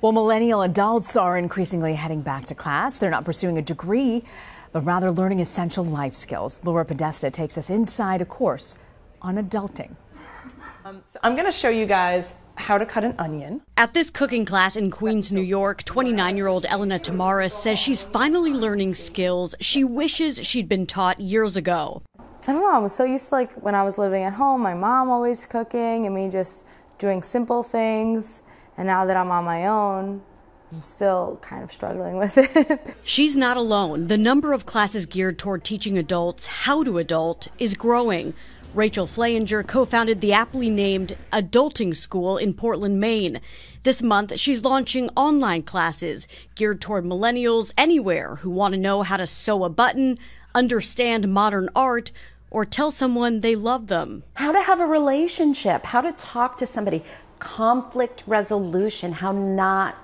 Well, millennial adults are increasingly heading back to class. They're not pursuing a degree, but rather learning essential life skills. Laura Podesta takes us inside a course on adulting. Um, so I'm going to show you guys how to cut an onion. At this cooking class in Queens, New York, 29 year old Elena Tamaris says she's finally learning skills she wishes she'd been taught years ago. I don't know, I was so used to like when I was living at home, my mom always cooking and me just doing simple things. And now that I'm on my own, I'm still kind of struggling with it. She's not alone. The number of classes geared toward teaching adults how to adult is growing. Rachel Flehinger co founded the aptly named Adulting School in Portland, Maine. This month, she's launching online classes geared toward millennials anywhere who want to know how to sew a button, understand modern art, or tell someone they love them. How to have a relationship, how to talk to somebody, conflict resolution, how not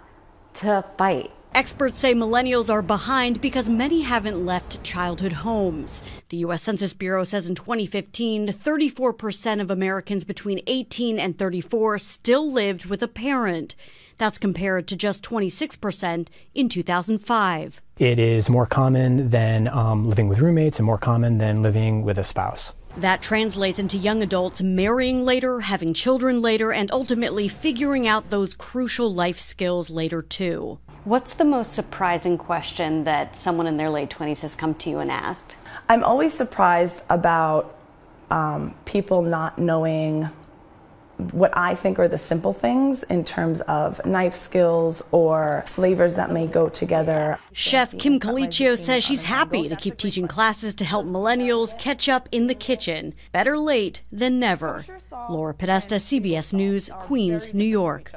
to fight. Experts say millennials are behind because many haven't left childhood homes. The U.S. Census Bureau says in 2015, 34% of Americans between 18 and 34 still lived with a parent. That's compared to just 26% in 2005. It is more common than um, living with roommates and more common than living with a spouse. That translates into young adults marrying later, having children later, and ultimately figuring out those crucial life skills later, too. What's the most surprising question that someone in their late 20s has come to you and asked? I'm always surprised about um, people not knowing what I think are the simple things in terms of knife skills or flavors that may go together. Chef Kim Colicchio says she's happy to keep teaching classes to help millennials catch up in the kitchen. Better late than never. Laura Podesta, CBS News, Queens, New York.